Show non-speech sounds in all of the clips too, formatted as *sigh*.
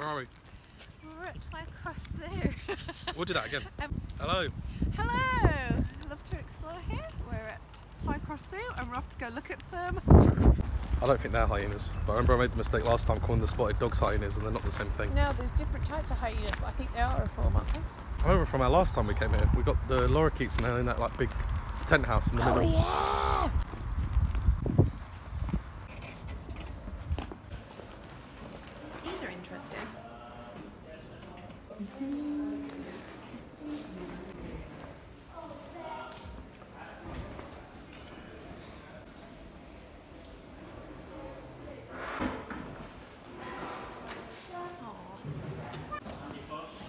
Where are we? We're at Twycross Zoo. *laughs* We'll do that again. Um, Hello. Hello! I love to explore here. We're at Twycross Zoo and we're off to go look at some. I don't think they're hyenas, but I remember I made the mistake last time calling the spotted dogs hyenas and they're not the same thing. No, there's different types of hyenas, but I think they are a form, aren't they? I remember from our last time we came here, we got the lorikeets and they're in that like big tent house in the Oh middle. yeah! These are interesting.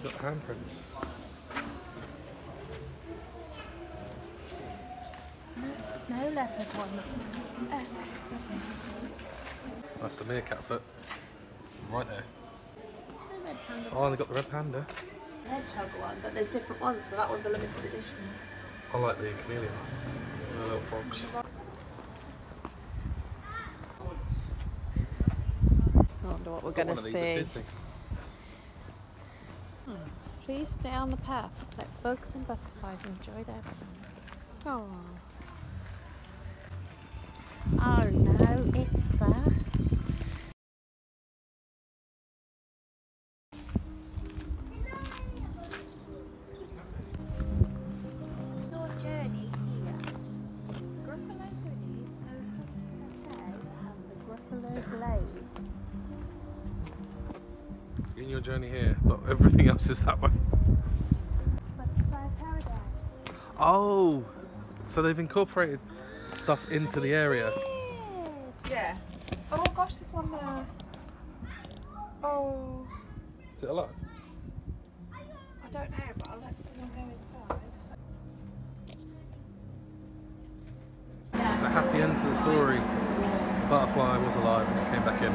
Got handprints. That snow leopard one looks epic. That's the meerkat foot. Right there. The red panda Oh, and they got the red panda. hedgehog one, but there's different ones, so that one's a limited edition. I like the chameleon. The little frogs. I wonder what we're going to these at see. Disney. Hmm. Please stay on the path. Let bugs and butterflies enjoy their friends. Oh. Oh no, it's there. Your journey here. Gruffalo goodies over and the In your journey here, but everything else is that way. Oh, so they've incorporated stuff into the area. Yeah. Oh gosh, there's one there. Oh, Is it alive? I don't know, but I'll let someone go inside. It's a happy end to the story. The butterfly was alive and it came back in.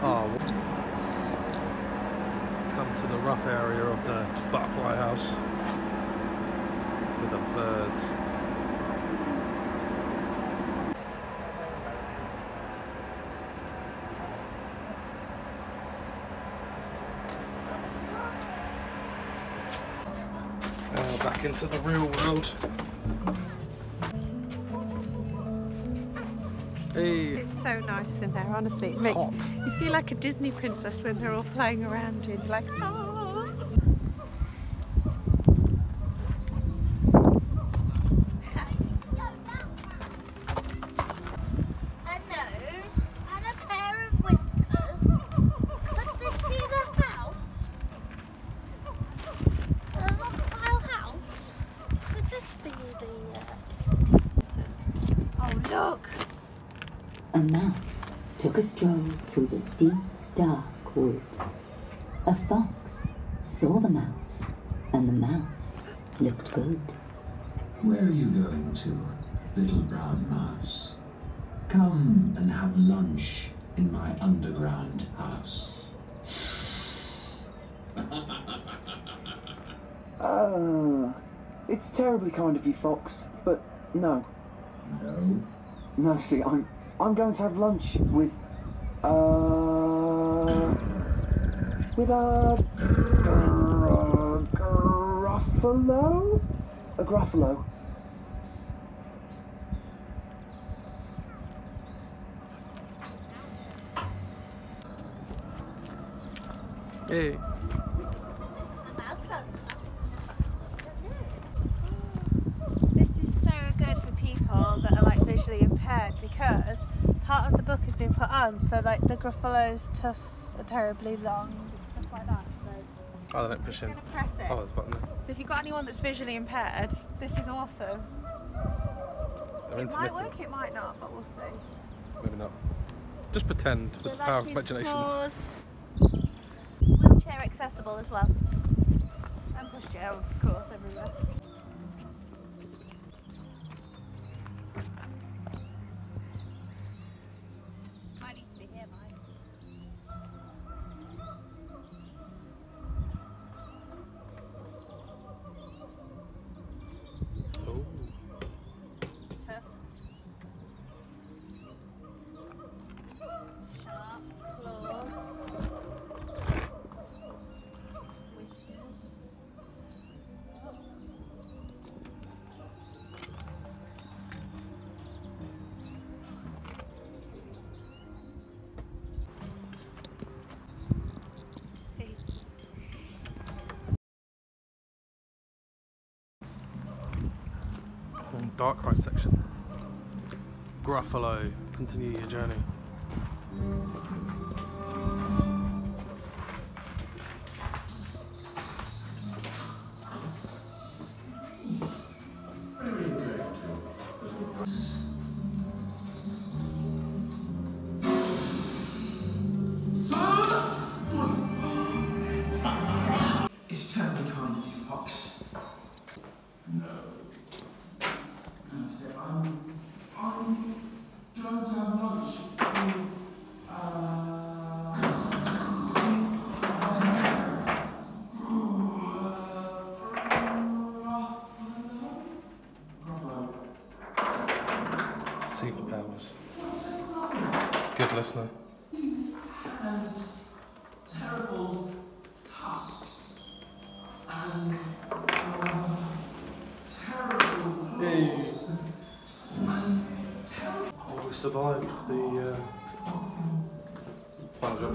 Oh, w- come to the rough area of the butterfly house with the birds. Uh, back into the real world. Hey, It's so nice in there, honestly. it's Make- hot. You feel like a Disney princess when they're all playing around you. You're like, oh. a nose, and a pair of whiskers. Could this be the house? A Rockpile house? Could this be the? Uh... Oh look! A mouse took a stroll through the deep, dark wood. A fox saw the mouse, and the mouse looked good. Where are you going to, little brown mouse? Come and have lunch in my underground house. Uh, *laughs* it's terribly kind of you, Fox, but no. No? No, see, I'm I'm going to have lunch with uh with a gr- gruffalo, a gruffalo. Hey. A mouse on This is so good for people that are like visually impaired because part of the book has been put on, so like the Gruffalo's tusks are terribly long and stuff like that. So Oh, they don't push in. Gonna press it. Oh, button. So if you've got anyone that's visually impaired, this is awesome. They're It might work, it might not, but we'll see. Maybe not. Just pretend with the power of imagination. Will wheelchair accessible as well. And pushchair, of course, everywhere. Dark ride section. Gruffalo, continue your journey.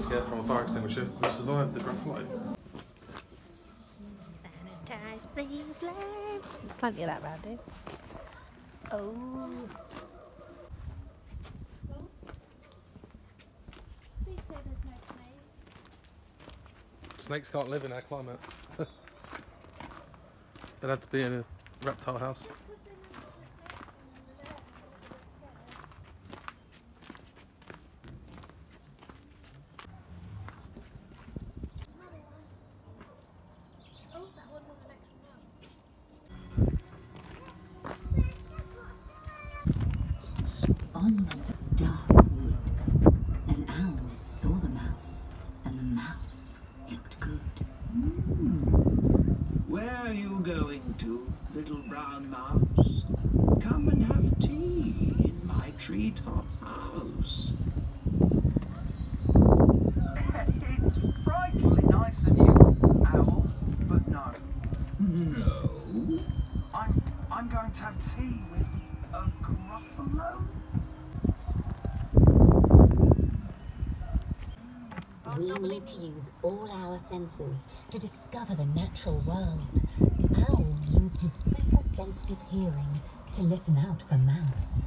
Jump scare from a fire extinguisher. We survived the the flames. There's plenty of that round here. Oh. Please say there's no snake. Snakes can't live in our climate. *laughs* They'd have to be in a reptile house. Oh, that one's on the next one. On the dark wood, an owl saw the mouse, and the mouse looked good. Where are you going to, little brown mouse? Come and have tea in my treetop house. it's frightfully nice of you, Owl, but no. No. I'm I'm going to have tea with a gruffalo. To use all our senses to discover the natural world. Owl used his super sensitive hearing to listen out for mouse.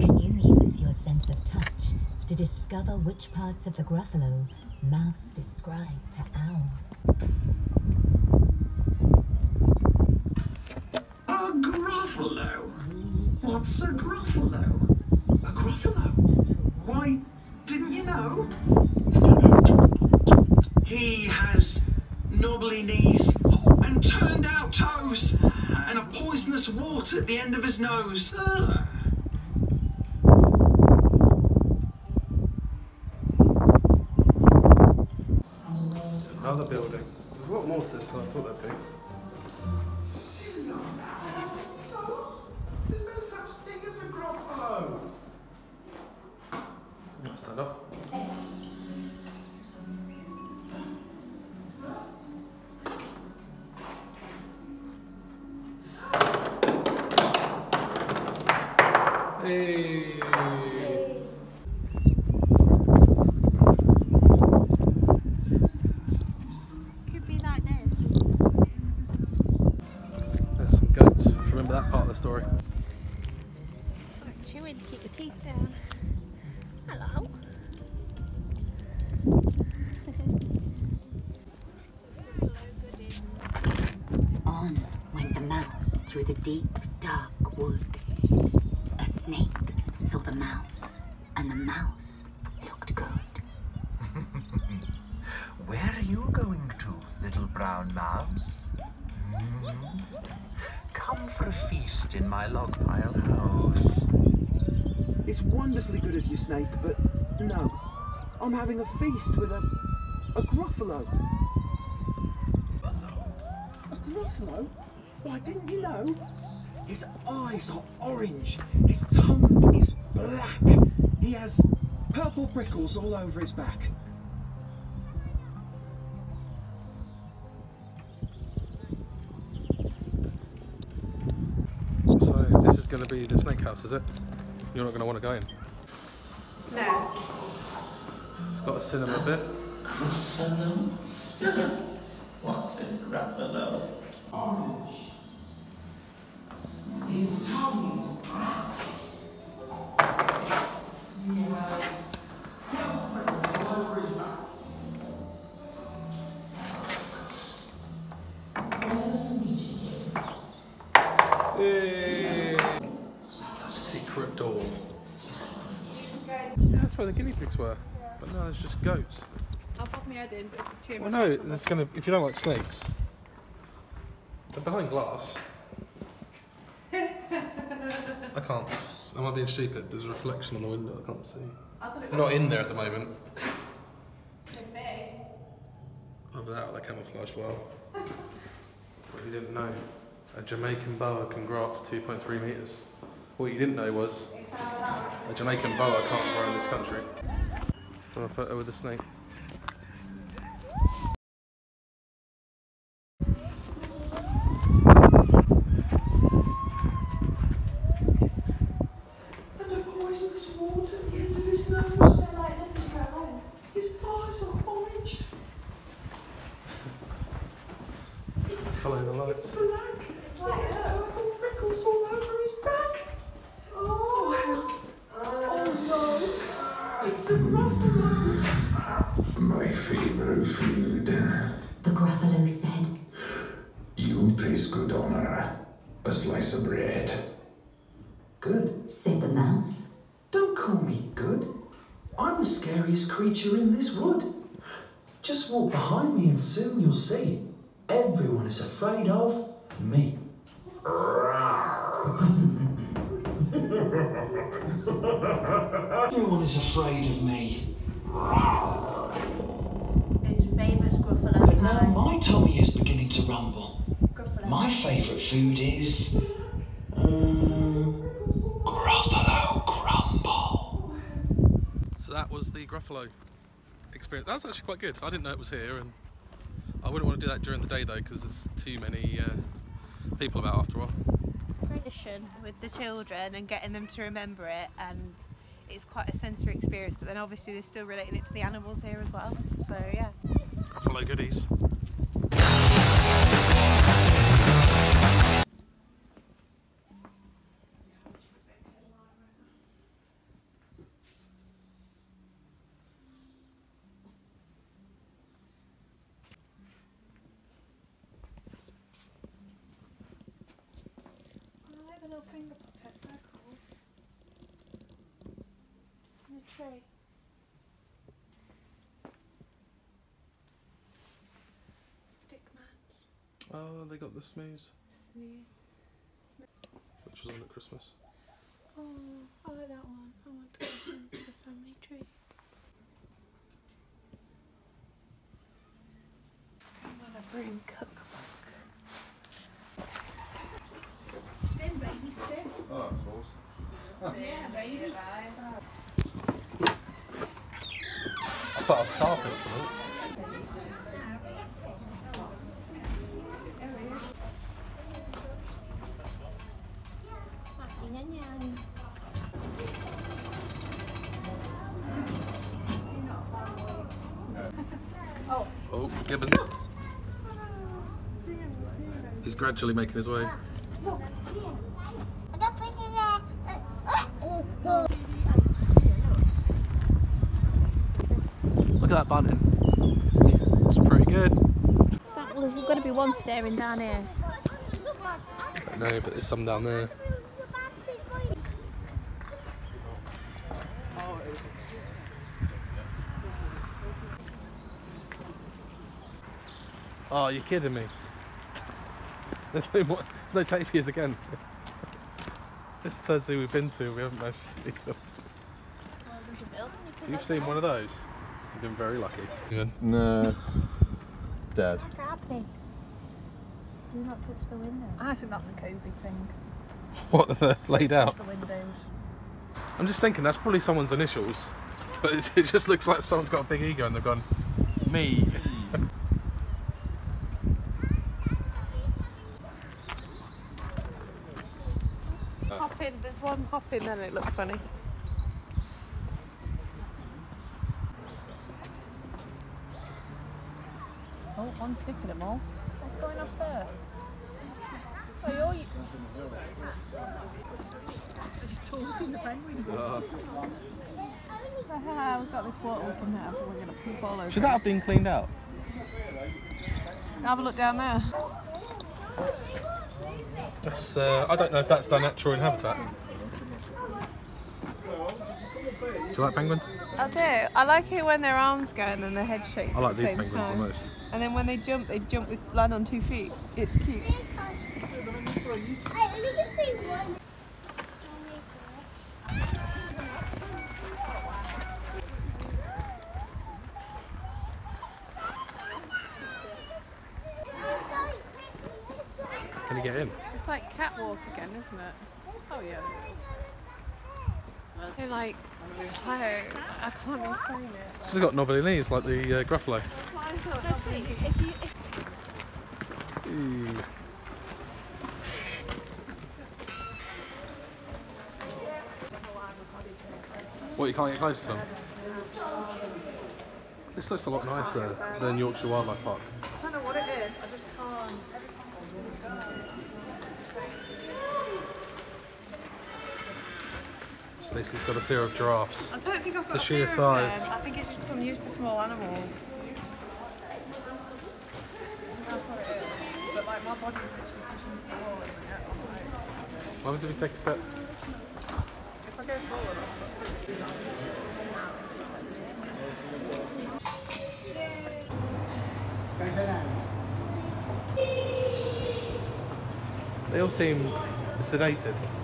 Can you use your sense of touch to discover which parts of the Gruffalo mouse described to owl? A gruffalo? What's a gruffalo? A gruffalo? Why, didn't you know? He has knees and turned out toes and a poisonous wart at the end of his nose. Ugh. Another building. There's a lot more to this than I thought there'd be. Through the deep, dark wood. A snake saw the mouse, and the mouse looked good. *laughs* Where are you going to, to, little brown mouse? Hmm? Come for a feast in my log pile house. It's wonderfully good of you, Snake, but no. I'm having a feast with a. a Gruffalo. A Gruffalo? Why, didn't you know? His eyes are orange, his tongue is black, he has purple prickles all over his back. So this is going to be the snake house, is it? You're not going to want to go in. No. It's got a cinema bit. What's a Gruffalo? Orange. His tongue is black. He has purple all over his back. Well, meeting. Hey. It's a secret door. Yeah, that's where the guinea pigs were. But no, it's just goats. I'll pop my head in, but it's too Well, no, it's gonna. If you don't like snakes, they're behind glass. I can't. s- Am I being stupid? There's a reflection on the window. I can't see. I Not in there at the moment. could be. Over that, they're camouflaged well. But you didn't know a Jamaican boa can grow up to 2.3 meters. What you didn't know was a Jamaican boa can't grow in this country. So a photo with a snake. Slice of bread. Good? Said the mouse. Don't call me good. I'm the scariest creature in this wood. Just walk behind me and soon you'll see. Everyone is afraid of me. *laughs* Everyone is afraid of me. His favourite's Gruffalo But now my tummy is beginning to rumble. Gruffalo. My favourite food is. Um, Gruffalo Crumble. So that was the Gruffalo experience. That was actually quite good. I didn't know it was here, and I wouldn't want to do that during the day though, because there's too many uh, people about after a while. tradition with the children and getting them to remember it and it's quite a sensory experience but then obviously they're still relating it to the animals here as well so yeah Gruffalo goodies. Oh, they got the snooze, snooze which was on at Christmas. oh I like that one I want to go home to the family tree I'm gonna bring cookbook Spin, baby, spin. Oh, I suppose. Yeah, baby. I thought I was carpet for a minute. Oh, Gibbons. He's gradually making his way. Look at that bunting. It's pretty good. Was going to be one staring down here. No, but there's some down there. Oh, you're kidding me. There's no more, there's no tapirs again. This is third zoo we've been to, we haven't managed to see them. Well, building you You've seen one of those? You've been very lucky. Good. No. Dead. Like our place. Do not touch the window. I think that's a cosy thing. What, they're laid out? The windows. I'm just thinking that's probably someone's initials. But it's, it just looks like someone's got a big ego and they've gone, me. Hop in. There's hop in then it looked funny. Oh, one sniffing them all. What's going off there? Oh, you're... You're taunting the penguins. Haha, we've got this water we can have and we're going to poop all over Should that have been cleaned out? Have a look down there. That's, uh, I don't know if that's their natural habitat. Do you like penguins? I do. I like it when their arms go and then their head shakes. I like the these penguins the most. And then when they jump, they jump with land on two feet. It's cute. Can you get in? It's like catwalk again, isn't it? Oh yeah. Like slow. I can't explain it. It's just got knobbly knees like the uh, Gruffalo. What, you can't get close to them? This looks a lot nicer than Yorkshire Wildlife Park. Stacey's got a fear of giraffes. I don't think I've got the a sheer size. I think it's just because I'm used to small animals. That's what it is. But like my body's literally pushing to the wall at the minute. I'm like, What happens if you take a step? If I go forward, They all seem sedated.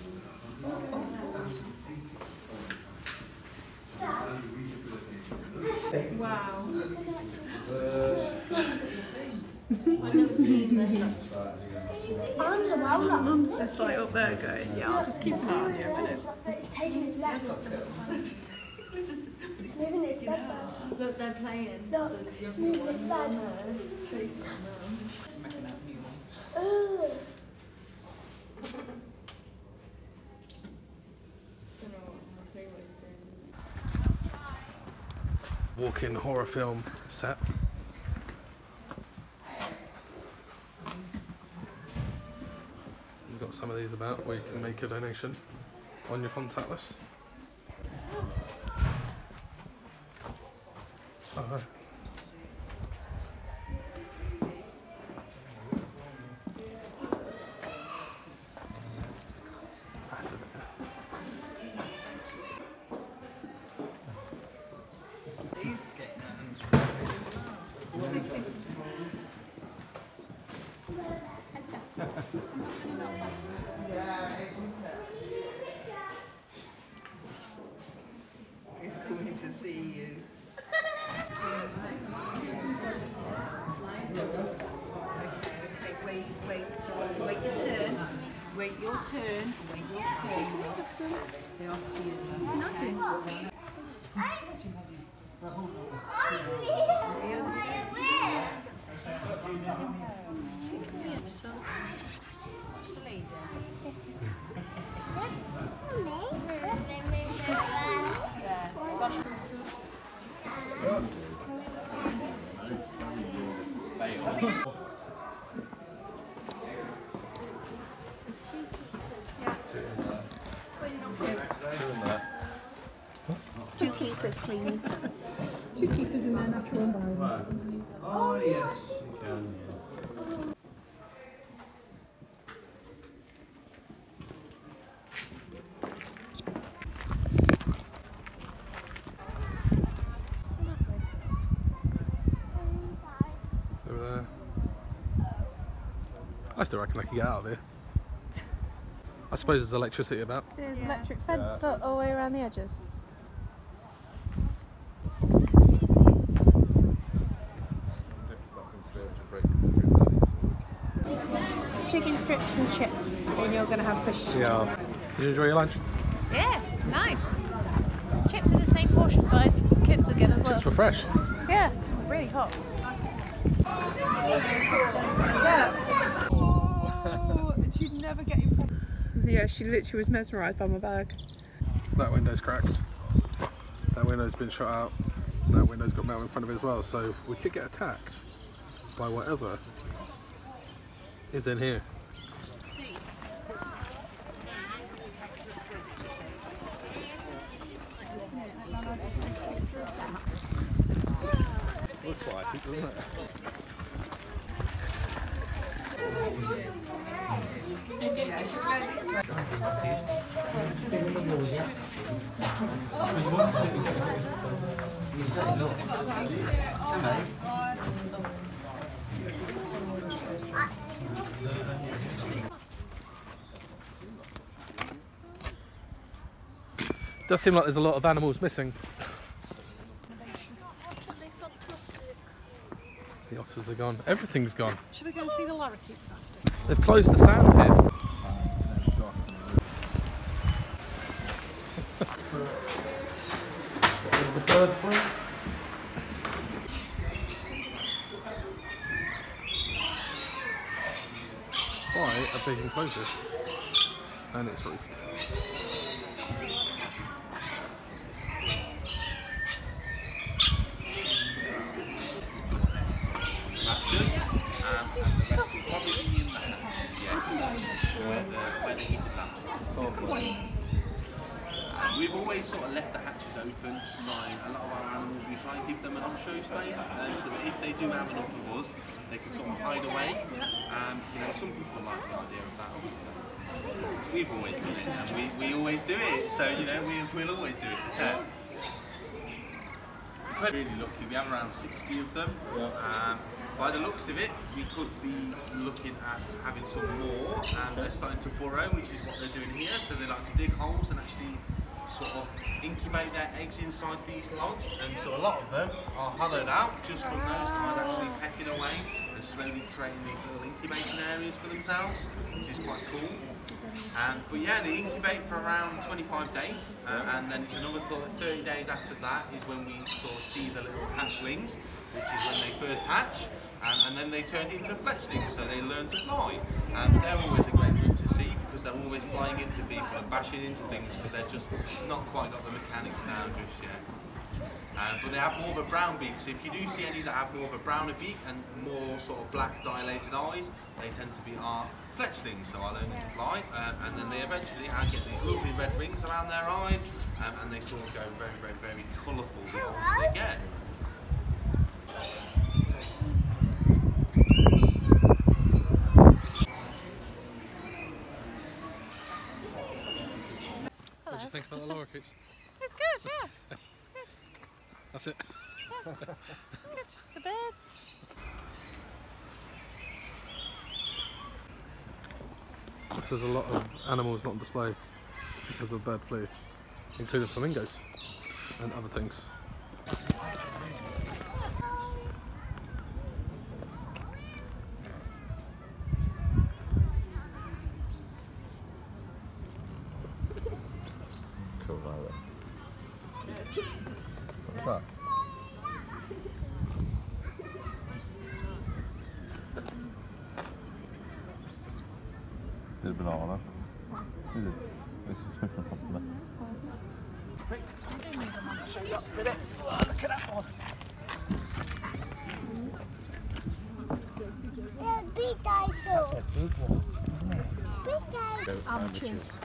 Mum's just like up there going, yeah, I'll just keep an eye on you a minute. It's taking its breath. It's moving its bed down. Look, they're playing. Look, moving its bed. Ugh. Walk-in horror film set. We've got some of these about where you can make a donation on your contactless. Oh, no. To see you. Wait, wait, you wait your turn. Wait your turn. Wait your turn. They are seeing you. Nothing. What's the lady? *laughs* in their natural environment. Oh, yes, you can. Over there. I still reckon I can get out of here. I suppose there's electricity about. There's electric fence look, all the way around the edges. Strips and chips, and you're going to have fish. Yeah. Did you enjoy your lunch? Yeah, nice. Chips are the same portion size. Kids will get as well. Chips were fresh. Yeah, really hot. Oh, she'd never get in. Yeah, she literally was mesmerised by my bag. That window's cracked. That window's been shot out. That window's got metal in front of it as well, so we could get attacked by whatever is in here. Looks like it, doesn't it? Does seem like there's a lot of animals missing. The otters are gone. Everything's gone. Should we go and see the lorikeets after? They've closed the sand pit. The bird flu. by a big enclosure and it's roofed. We've always sort of left the hatches open to try a lot of our animals. We try and give them enough show space, um, so that if they do have enough of us, they can sort of hide away. Um, you know, some people like the idea of that. Obviously, we've always done it, and we, we always do it. So you know, we, we'll always do it. Yeah. We're really lucky. We have around 60 of them. Um, by the looks of it, we could be looking at having some more, and they're starting to burrow, which is what they're doing here. So they like to dig holes and actually sort of incubate their eggs inside these logs. And so a lot of them are hollowed out just from those kind of actually pecking away and slowly creating these little incubation areas for themselves, which is quite cool. Um, but yeah, they incubate for around 25 days, uh, and then it's another 30 days after that is when we sort of see the little hatchlings, which is when they first hatch, um, and then they turn into fletchlings, so they learn to fly. And they're always a great group to see because they're always flying into people and bashing into things because they're just not quite got the mechanics down just yet. Um, but they have more of a brown beak, so if you do see any that have more of a browner beak and more sort of black dilated eyes, they tend to be our fletchlings, so are learning to fly, um, and then they eventually uh, get these lovely red rings around their eyes, um, and they sort of go very, very, very colourful the older they get. What do you think about the lorikeets? It's good, yeah. *laughs* That's it. It's good. The birds. There's a lot of animals not on display because of bird flu, including flamingos and other things. Cool, violet. What's up? A banana. Is it? A banana. Show you up. Oh, look at that one. It's a big dinosaur. A big one, isn't it? Big dinosaur. Um, cheers.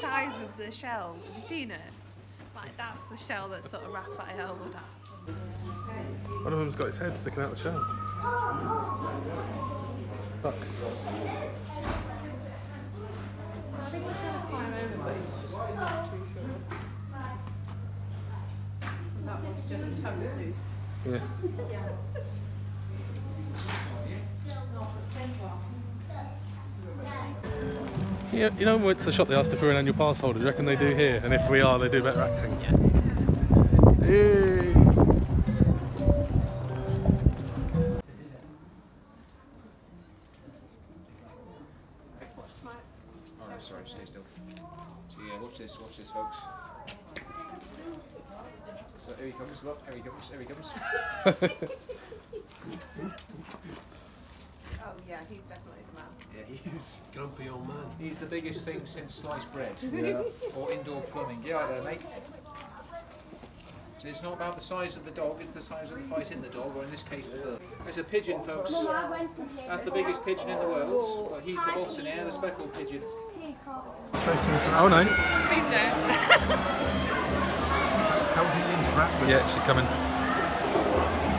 Size of the shells. Have you seen it? Like that's the shell that sort of Raphael would have. One of them's got its head sticking out the shell. Fuck. Yeah. Yeah, you know when we went to the shop they asked if we were an annual pass holder, do you reckon they do here? And if we are, they do better acting? Yeah. Hey. Alright, sorry, stay still. So yeah, watch this, watch this folks. So here he comes, look, here he comes, here he comes. Oh yeah, he's definitely. Yeah, he is. *laughs* Grumpy old man. He's the biggest thing since sliced bread. Yeah. Or indoor plumbing. Get out there, mate. So it's not about the size of the dog, it's the size of the fight in the dog, or in this case, the bird. It's a pigeon, folks. That's the biggest pigeon in the world. Well, he's the boss in here, the speckled pigeon. Oh no. Please don't. *laughs* How do you interact with Yeah, she's coming.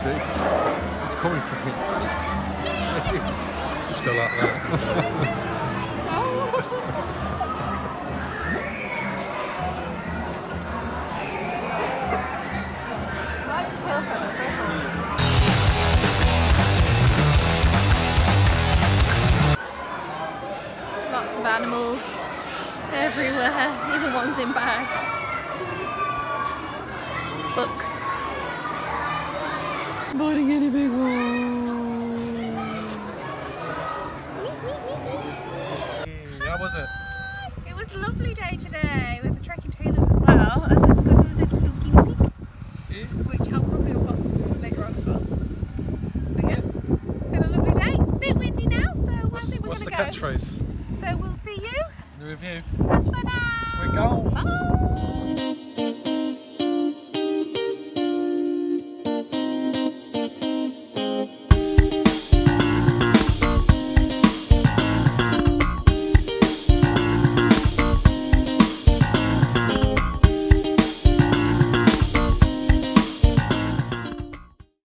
See? It's coming from him. *laughs* Just go like that. I like the tail feathers. Lots of animals everywhere, even ones in bags. Books. Biting any big one. Was it? It was a lovely day today with the trekking trailers as well. And then got a little guinea pig, which I'll probably have got later on as well. But yeah, been a lovely day. Bit windy now, so I What's, think we're the gonna go. catchphrase? So we'll see you. The review.